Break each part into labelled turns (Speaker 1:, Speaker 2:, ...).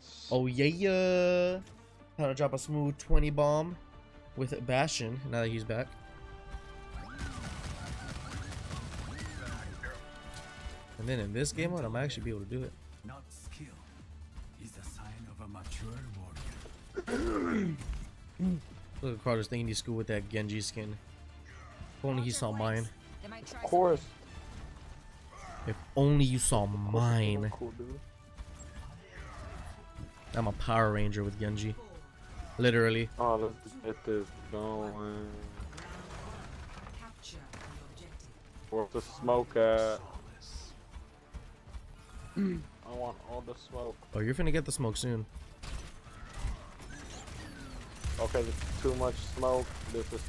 Speaker 1: Nice.
Speaker 2: Oh yeah, yeah. Time to drop a smooth 20 bomb with Bastion now that he's back. And then in this game mode, I might actually be able to do it.
Speaker 3: Not skill is the sign of a mature warrior.
Speaker 2: Look at Carter's thinking he's school with that Genji skin. If only he saw mine.
Speaker 1: Of course.
Speaker 2: If only you saw mine.
Speaker 1: Cool, dude.
Speaker 2: I'm a Power Ranger with Genji. Literally.
Speaker 1: Oh, let's get this going. Where's the smoke at? Mm. I want all the smoke.
Speaker 2: Oh, you're gonna get the smoke soon.
Speaker 1: Okay, there's too much smoke. This is.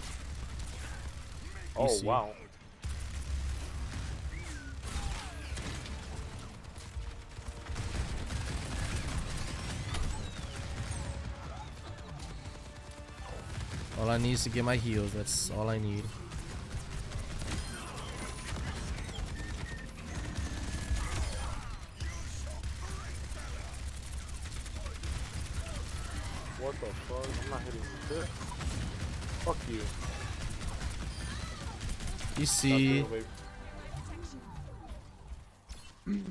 Speaker 1: Oh wow.
Speaker 2: All I need is to get my heals. That's all I need.
Speaker 1: What the fuck? I'm not hitting shit. Fuck you.
Speaker 2: You see,
Speaker 1: doing it, baby.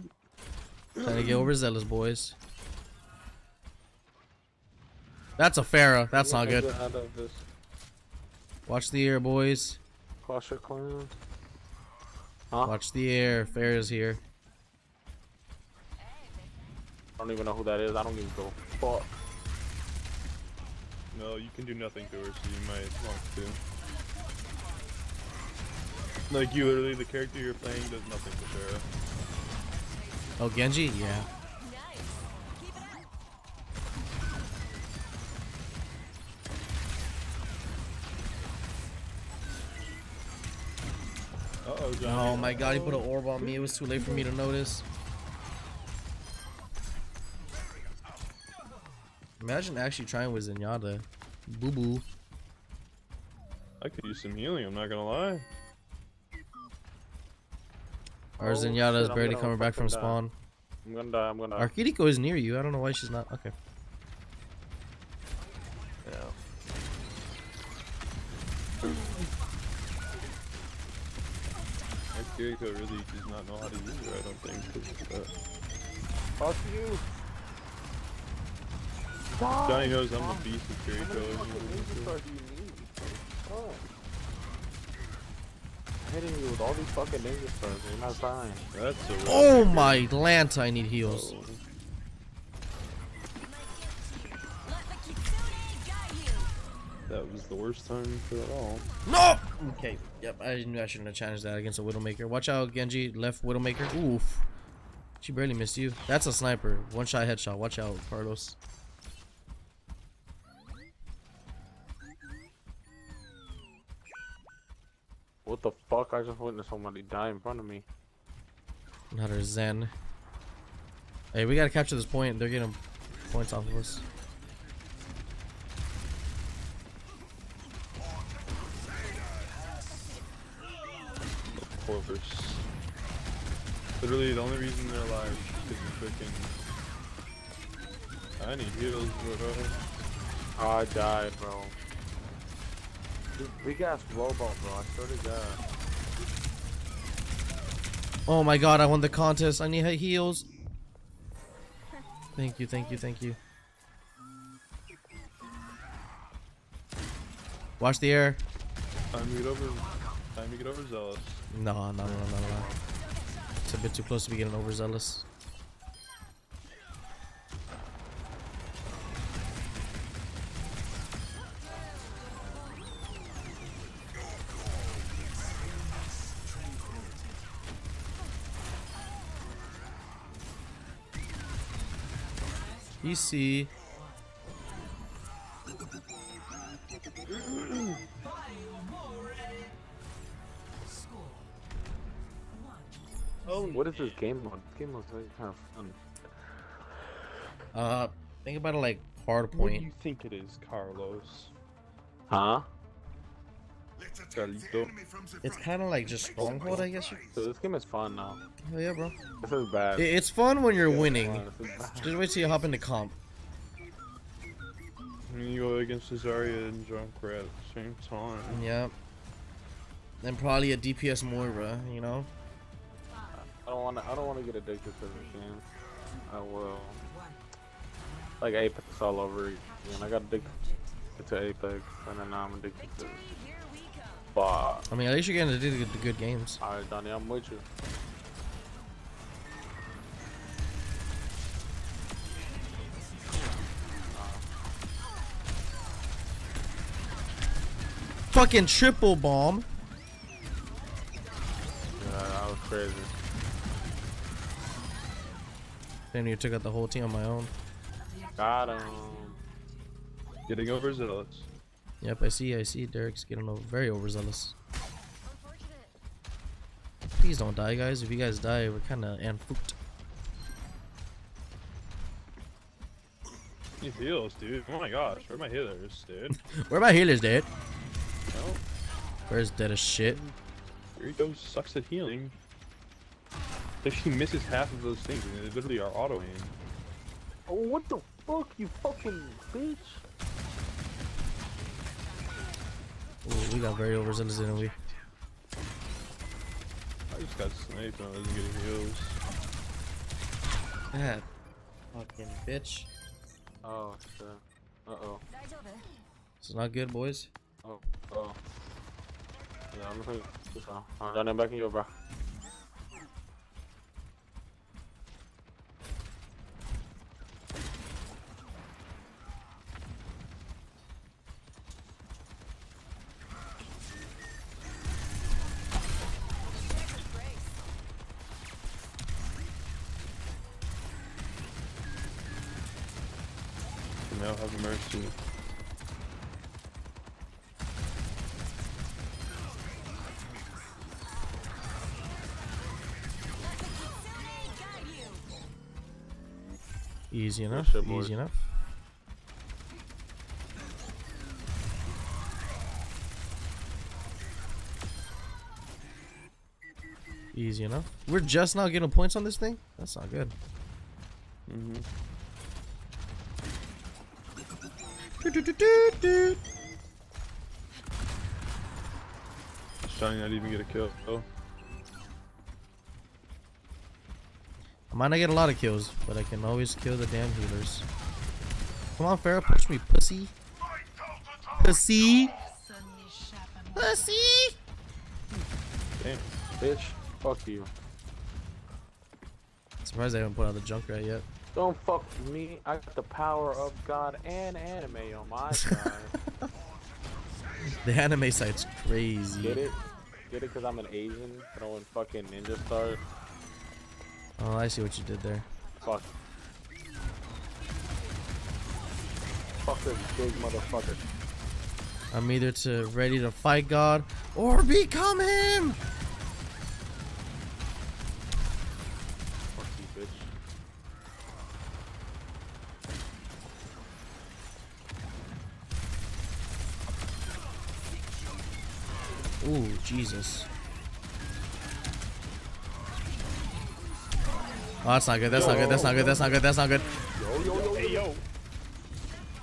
Speaker 2: trying to get overzealous, boys. That's a Pharah. That's not good.
Speaker 1: it out of this
Speaker 2: Watch the air, boys.
Speaker 1: Clash of Clans? Huh?
Speaker 2: Watch the air. Pharah's here.
Speaker 1: I don't even know who that is. I don't give a fuck.
Speaker 4: No, you can do nothing to her, so you might want to. Like you literally, the character you're playing does nothing to Sarah.
Speaker 2: Oh, Genji? Yeah.
Speaker 4: Oh,
Speaker 2: Oh my god, he put an orb on me. It was too late for me to notice. Imagine actually trying with Zenyatta. Boo boo.
Speaker 4: I could use some healing. I'm not gonna lie.
Speaker 2: Our
Speaker 1: Oh,
Speaker 2: Zenyatta is barely coming back from
Speaker 1: die.
Speaker 2: spawn.
Speaker 1: I'm gonna die. I'm gonna die.
Speaker 2: Our is near you. I don't know why she's not. Okay.
Speaker 1: Yeah.
Speaker 4: My Kiriko really does not know how to use her. I don't think. 'cause, uh,
Speaker 1: Fuck you.
Speaker 4: Johnny knows I'm the beast of
Speaker 1: How many
Speaker 4: Kiriko.
Speaker 1: fucking ninja do you need? Fuck. I'm hitting you with all these fucking ninja stars. You're not dying.
Speaker 4: That's a.
Speaker 2: Oh my Lanta, I need heals.
Speaker 4: Oh. That was the worst time for it all.
Speaker 2: No! Okay, yep, I knew I shouldn't have challenged that against a Widowmaker. Watch out, Genji, left Widowmaker. Oof. She barely missed you. That's a sniper. One shot headshot. Watch out, Carlos.
Speaker 1: What the fuck? I just witnessed somebody die in front of me.
Speaker 2: Not her Zen. Hey, we gotta capture this point. They're getting points off of us.
Speaker 4: Of. Literally, the only reason they're alive is because freaking. I need heals, bro.
Speaker 1: Oh, I died, bro. Dude, big ass robot, bro. I swear to God.
Speaker 2: Oh my god, I won the contest. I need he- heals. Thank you, thank you, thank you. Watch the air.
Speaker 4: Time to get over. Time to get overzealous.
Speaker 2: No, no, no, no, no. It's a bit too close to be getting overzealous. PC. Oh,
Speaker 1: What is this game mode? This game mode's really kind of fun.
Speaker 2: Uh, think about it like hard
Speaker 4: What do you think it is, Carlos?
Speaker 1: Huh?
Speaker 4: Carlito.
Speaker 2: It's kind of like just stronghold, I guess.
Speaker 1: So this game is fun now.
Speaker 2: Oh yeah, bro.
Speaker 1: This is bad.
Speaker 2: It- It's fun when you're
Speaker 1: Yeah,
Speaker 2: winning.
Speaker 1: This is bad.
Speaker 2: Just wait till you hop into comp.
Speaker 4: And you go against Cesaria and Junkrat at the same time.
Speaker 2: Yep. And probably a DPS Moira, you know?
Speaker 1: I don't want to. I don't want to get addicted to this game. I will. Like Apex all over again. I got addicted to Apex, and then now I'm addicted to. this. But
Speaker 2: I mean, at least you're getting addicted to good games.
Speaker 1: alright, Donnie, I'm with you.
Speaker 2: Fucking triple bomb. Damn, you took out the whole team on my own.
Speaker 1: Got him.
Speaker 4: Getting overzealous.
Speaker 2: Yep, I see, I see. Derek's getting over, very overzealous. Please don't die, guys. If you guys die, we're kind of anfoot.
Speaker 4: He heals, dude. Oh my gosh, where are my healers, dude?
Speaker 2: Where are my healers, dude?
Speaker 4: no,
Speaker 2: Where's dead as shit?
Speaker 4: Here he goes, sucks at healing. Like she misses half of those things, and they literally are auto aim.
Speaker 1: Oh, what the fuck, you fucking bitch?
Speaker 2: Ooh, we got very overzealous, didn't we?
Speaker 4: I just got sniped and I wasn't getting heals.
Speaker 2: That fucking bitch.
Speaker 1: Oh shit. Uh oh.
Speaker 2: It's not good, boys.
Speaker 1: Oh. Oh. Yeah, I'm gonna take this out. Alright, Donnie, I'm back in you, bro.
Speaker 4: Now have mercy.
Speaker 2: Easy enough. Easy enough. Easy enough. We're just now getting points on this thing? That's not good.
Speaker 4: Mm-hmm. Trying not to even get a kill. Oh,
Speaker 2: I might not get a lot of kills, but I can always kill the damn healers. Come on, Pharah, push me, pussy. Pussy. Pussy.
Speaker 4: damn.
Speaker 1: Bitch. Fuck you.
Speaker 2: Surprised I haven't put out the Junkrat yet.
Speaker 1: Don't fuck with me. I got the power of God and anime on my side.
Speaker 2: The anime side's crazy.
Speaker 1: Get it? Get it? Because I'm an Asian throwing fucking ninja stars.
Speaker 2: Oh, I see what you did there.
Speaker 1: Fuck. Fuck this big motherfucker.
Speaker 2: I'm either to ready to fight God or become him.
Speaker 1: Fuck you, bitch.
Speaker 2: Ooh, Jesus. Oh, that's not good. That's not good. That's not good. That's not good. That's not good.
Speaker 4: Hey yo!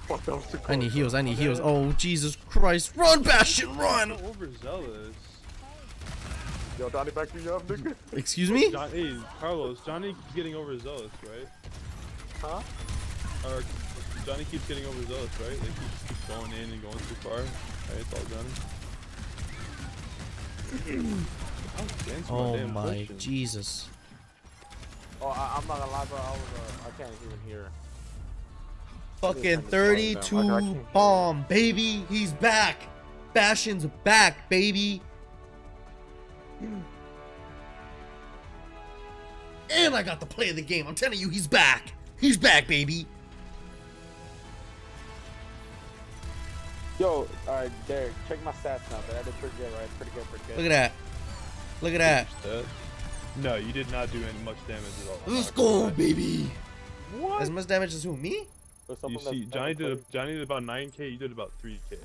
Speaker 1: Fuck, that was too
Speaker 2: I need heals. I need heals. Oh, Jesus Christ. Run, Bastion, run.
Speaker 4: overzealous.
Speaker 1: Yo, Donnie, back you up, nigga.
Speaker 2: Excuse me?
Speaker 4: Hey, Carlos, Johnny getting overzealous, right?
Speaker 1: Huh?
Speaker 4: Or Johnny keeps getting overzealous, right? Like he just keeps going in and going too far. Right, it's all Johnny. I
Speaker 2: Oh my
Speaker 4: question.
Speaker 2: Jesus.
Speaker 1: Oh, I, I'm not gonna lie, bro. I was, uh, I can't even hear.
Speaker 2: Fucking
Speaker 1: Turn this volume down. I- I
Speaker 2: 32
Speaker 1: can't
Speaker 2: bomb, baby. He's back. Bastion's back, baby. And I got the play of the game. I'm telling you, he's back. He's back, baby.
Speaker 1: Yo, alright, Derek, check my stats now, but I did pretty good, right? Pretty good, pretty good.
Speaker 2: Look at that. Look at that.
Speaker 4: That- No, you did not do any much damage at all. I'm
Speaker 2: Let's go,
Speaker 4: lie.
Speaker 2: baby.
Speaker 1: What?
Speaker 2: As much damage as who? Me?
Speaker 1: There's
Speaker 4: You see, Johnny did Johnny did about 9k. You did about 3k.